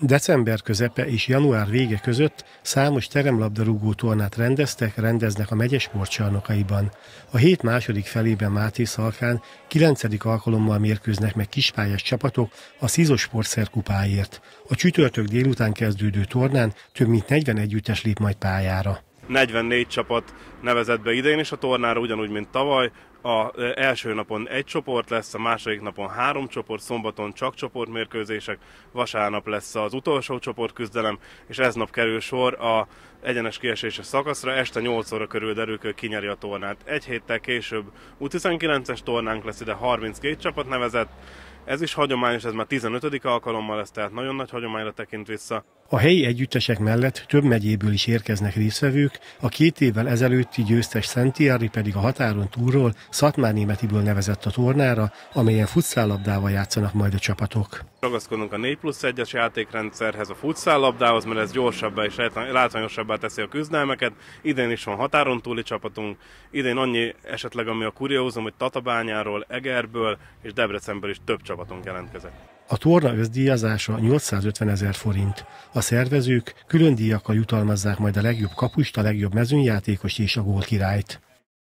December közepe és január vége között számos teremlabdarúgó tornát rendeztek, rendeznek a megye sportcsarnokaiban. A hét második felében Máté Szalkán kilencedik alkalommal mérkőznek meg kispályás csapatok a Szizos Sportszerkupáért. A csütörtök délután kezdődő tornán több mint 40 együttes lép majd pályára. 44 csapat nevezett be idén is a tornára, ugyanúgy, mint tavaly. A első napon egy csoport lesz, a második napon három csoport, szombaton csak csoportmérkőzések, vasárnap lesz az utolsó csoportküzdelem, és ez nap kerül sor a egyenes kieséses szakaszra, este 8 óra körül derül, hogy kinyeri a tornát. Egy héttel később U19-es tornánk lesz ide 32 csapat nevezett, ez is hagyományos, ez már 15. alkalommal lesz, tehát nagyon nagy hagyományra tekint vissza. A helyi együttesek mellett több megyéből is érkeznek résztvevők, a két évvel ezelőtti győztes Szentiári pedig a határon túlról Szatmár-Németiből nevezett a tornára, amelyen futszállabdával játszanak majd a csapatok. Ragaszkodunk a 4 plusz 1-es játékrendszerhez, a futszállabdához, mert ez gyorsabbá és látványosabbá teszi a küzdelmeket. Idén is van határon túli csapatunk, idén annyi esetleg, ami a kuriózum, hogy Tatabányáról, Egerből és Debrecenből is több csapatunk jelentkezett. A torna összdíjazása 850 ezer forint. A szervezők külön díjakkal jutalmazzák majd a legjobb kapust, a legjobb mezőnyjátékos és a gólkirályt.